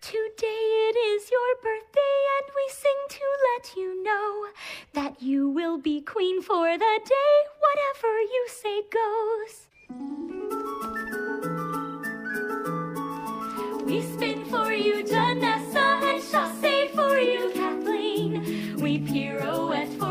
Today it is your birthday, and we sing to let you know that you will be queen for the day. Whatever you say goes. We spin for you, Janessa, and chassé for you, Kathleen. We pirouette for.